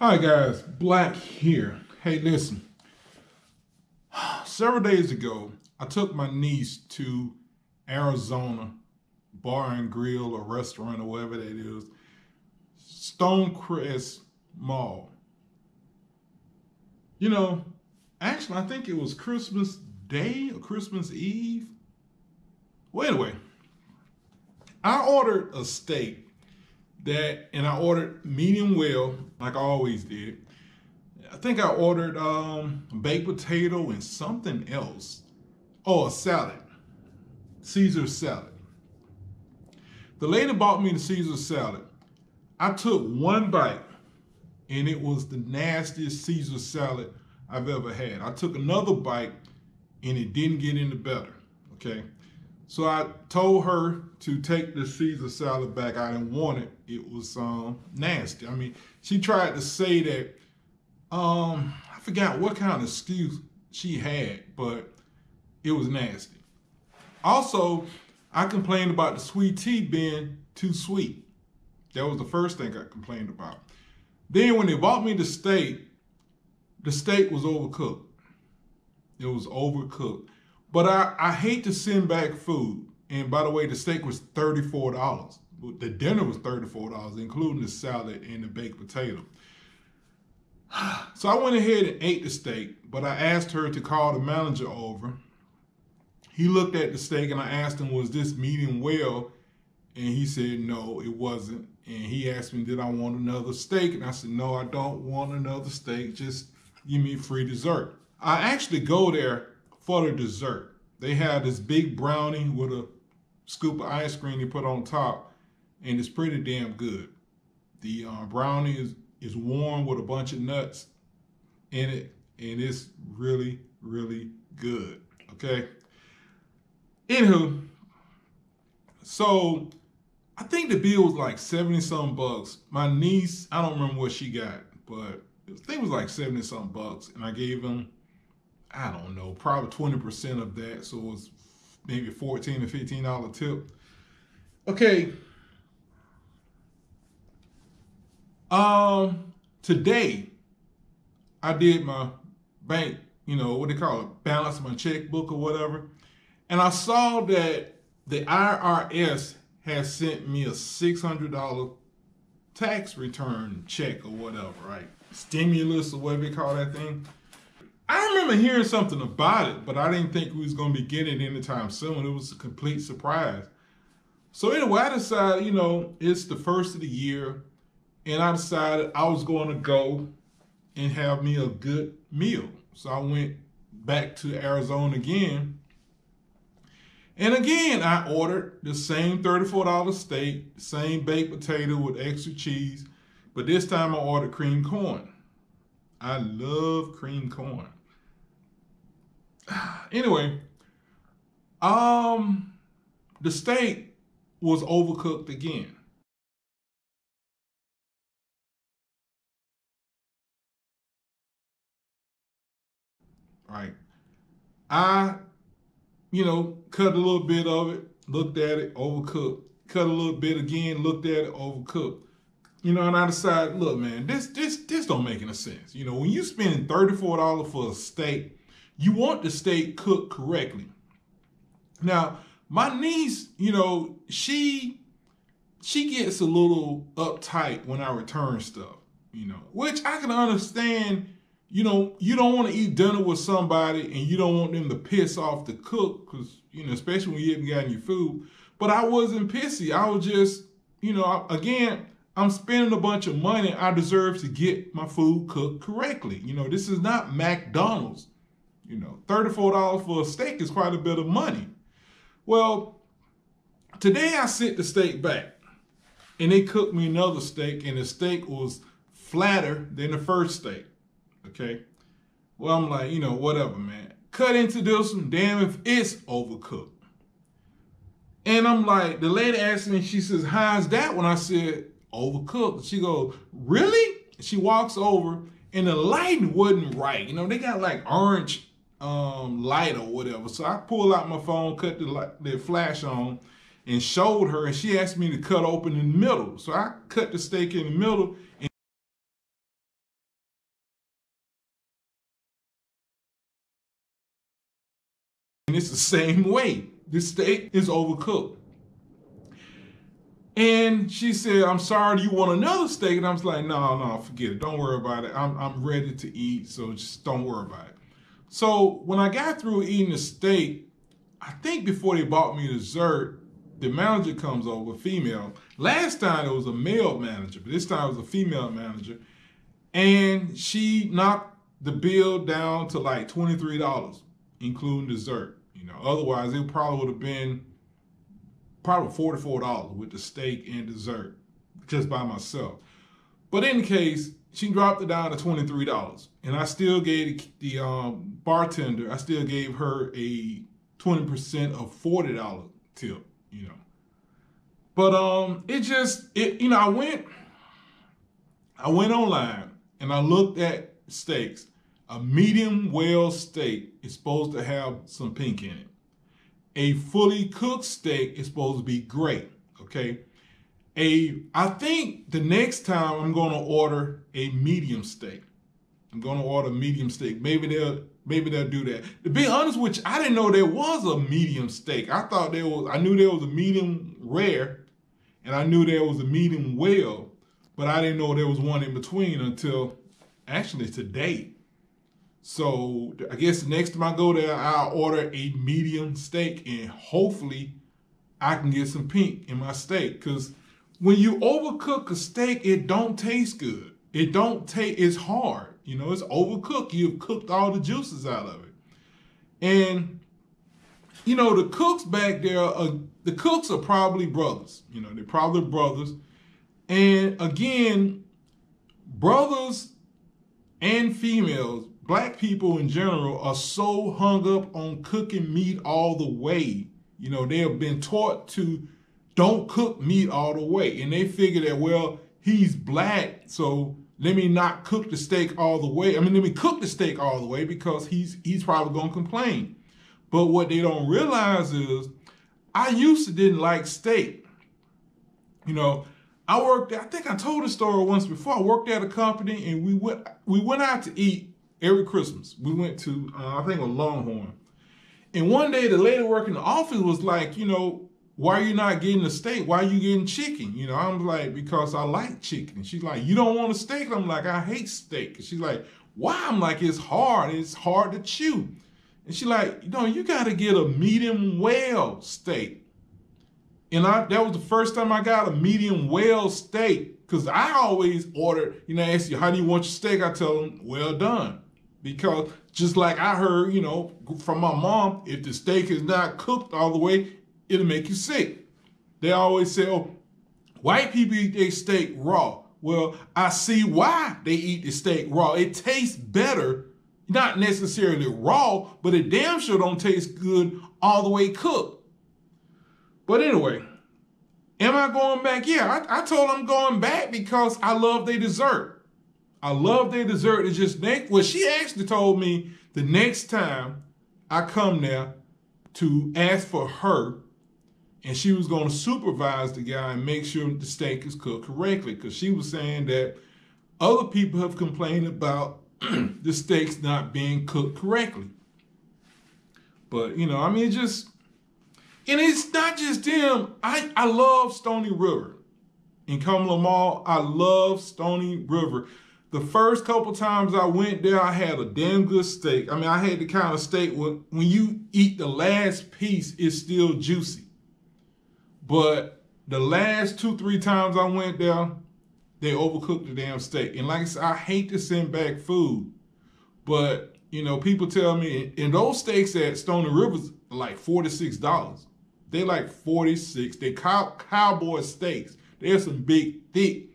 Hi guys, Black here. Hey, listen. Several days ago, I took my niece to Arizona Bar and Grill or restaurant or whatever that is, Stonecrest Mall. You know, actually, I think it was Christmas Day or Christmas Eve. Well, anyway, I ordered a steak that, and I ordered medium well, like I always did. I think I ordered um, baked potato and something else. Oh, a salad, Caesar salad. The lady bought me the Caesar salad. I took one bite and it was the nastiest Caesar salad I've ever had. I took another bite and it didn't get any better, okay? So I told her to take the Caesar salad back. I didn't want it. It was um, nasty. I mean, she tried to say that, um, I forgot what kind of excuse she had, but it was nasty. Also, I complained about the sweet tea being too sweet. That was the first thing I complained about. Then when they bought me the steak, the steak was overcooked. It was overcooked. But I, I hate to send back food. And by the way, the steak was $34. The dinner was $34, including the salad and the baked potato. So I went ahead and ate the steak, but I asked her to call the manager over. He looked at the steak and I asked him, was this medium well? And he said, no, it wasn't. And he asked me, did I want another steak? And I said, no, I don't want another steak. Just give me free dessert. I actually go there for the dessert. They have this big brownie with a scoop of ice cream they put on top, and it's pretty damn good. The uh, brownie is, is warm with a bunch of nuts in it, and it's really, really good. Okay. Anywho, so I think the bill was like 70 some bucks. My niece, I don't remember what she got, but I think was like 70 some bucks. And I gave him I don't know, probably 20% of that. So it was maybe 14 or $15 tip. Okay. Um, today I did my bank, you know, what they call it, balance my checkbook or whatever. And I saw that the IRS has sent me a $600 tax return check or whatever, right? Stimulus or whatever they call that thing. I remember hearing something about it, but I didn't think we was going to be getting it anytime soon. It was a complete surprise. So anyway, I decided, you know, it's the first of the year, and I decided I was going to go and have me a good meal. So I went back to Arizona again. And again, I ordered the same $34 steak, same baked potato with extra cheese, but this time I ordered cream corn. I love cream corn. Anyway, um, the steak was overcooked again. Right. I, you know, cut a little bit of it, looked at it, overcooked. Cut a little bit again, looked at it, overcooked. You know, and I decided, look, man, this this this don't make any sense. You know, when you spending $34 for a steak, you want the steak cooked correctly. Now, my niece, you know, she she gets a little uptight when I return stuff, you know, which I can understand. You know, you don't want to eat dinner with somebody and you don't want them to piss off the cook because, you know, especially when you haven't gotten your food. But I wasn't pissy. I was just, you know, again, I'm spending a bunch of money. I deserve to get my food cooked correctly. You know, this is not McDonald's. You know, $34 for a steak is quite a bit of money. Well, today I sent the steak back and they cooked me another steak and the steak was flatter than the first steak. Okay. Well, I'm like, you know, whatever, man. Cut into this one, damn if it's overcooked. And I'm like, the lady asked me, she says, how's that when I said overcooked. She goes, really? She walks over and the lighting wasn't right. You know, they got like orange um, light or whatever. So I pull out my phone, cut the, light, the flash on and showed her and she asked me to cut open in the middle. So I cut the steak in the middle and it's the same way. The steak is overcooked. And she said, I'm sorry, do you want another steak? And I was like, no, no, forget it. Don't worry about it. I'm, I'm ready to eat, so just don't worry about it. So when I got through eating the steak, I think before they bought me dessert, the manager comes over, female. Last time it was a male manager, but this time it was a female manager. And she knocked the bill down to like $23, including dessert. You know, otherwise it probably would have been probably $44 with the steak and dessert just by myself. But in the case, she dropped it down to $23. And I still gave the um, bartender, I still gave her a 20% of $40 tip, you know. But um it just it you know, I went I went online and I looked at steaks. A medium well steak is supposed to have some pink in it. A fully cooked steak is supposed to be great, okay? A I think the next time I'm to order a medium steak. I'm to order medium steak. Maybe they'll maybe they'll do that. To be honest with you, I didn't know there was a medium steak. I thought there was I knew there was a medium rare and I knew there was a medium well, but I didn't know there was one in between until actually today. So I guess the next time I go there, I'll order a medium steak and hopefully I can get some pink in my steak. Cause when you overcook a steak, it don't taste good. It don't taste, it's hard. You know, it's overcooked. You've cooked all the juices out of it. And, you know, the cooks back there, are, the cooks are probably brothers. You know, they're probably brothers. And again, brothers and females black people in general are so hung up on cooking meat all the way. You know, they have been taught to don't cook meat all the way. And they figure that, well, he's black, so let me not cook the steak all the way. I mean, let me cook the steak all the way because he's he's probably gonna complain. But what they don't realize is I used to didn't like steak. You know, I worked, I think I told the story once before. I worked at a company and we went we went out to eat every Christmas. We went to, uh, I think, a Longhorn. And one day the lady working the office was like, you know, why are you not getting a steak? Why are you getting chicken? You know, I'm like, because I like chicken. She's like, you don't want a steak? I'm like, I hate steak. And she's like, why? I'm like, it's hard. It's hard to chew. And she's like, you know, you got to get a medium well steak. And I, that was the first time I got a medium well steak because I always order, you know, ask you, how do you want your steak? I tell them, well done. Because just like I heard, you know, from my mom, if the steak is not cooked all the way, it'll make you sick. They always say, oh, white people eat their steak raw. Well, I see why they eat the steak raw. It tastes better, not necessarily raw, but it damn sure don't taste good all the way cooked. But anyway, am I going back? Yeah, I, I told them I'm going back because I love their dessert. I love their dessert. It's just next. Well, she actually told me the next time I come there to ask for her, and she was going to supervise the guy and make sure the steak is cooked correctly. Because she was saying that other people have complained about the steaks not being cooked correctly. But you know, I mean, just and it's not just them. I I love Stony River in Cumberland Mall. I love Stony River the first couple times I went there, I had a damn good steak. I mean, I had the kind of steak when, when you eat the last piece, it's still juicy. But the last two, three times I went there, they overcooked the damn steak. And like I said, I hate to send back food. But, you know, people tell me, and those steaks at Stony Rivers like $46. They like 46 They cow, cowboy steaks. They're some big, thick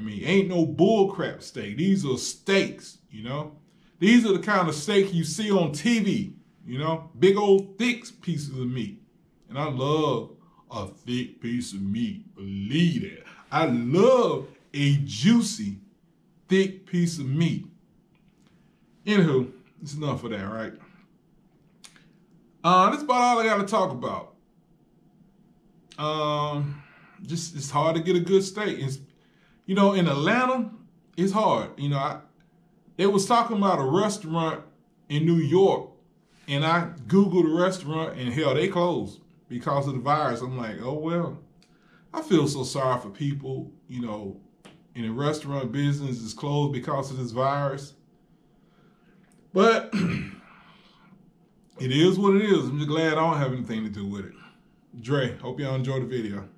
I mean, ain't no bullcrap steak. These are steaks, you know? These are the kind of steak you see on TV, you know? Big old thick pieces of meat. And I love a thick piece of meat. Believe it. I love a juicy, thick piece of meat. Anywho, it's enough of that, right? Uh, that's about all I got to talk about. Um, just it's hard to get a good steak. It's, you know, in Atlanta, it's hard. You know, I, they was talking about a restaurant in New York, and I Googled the restaurant and hell, they closed because of the virus. I'm like, oh well. I feel so sorry for people, you know, in the restaurant business is closed because of this virus. But it is what it is. I'm just glad I don't have anything to do with it. Dre, hope y'all enjoyed the video.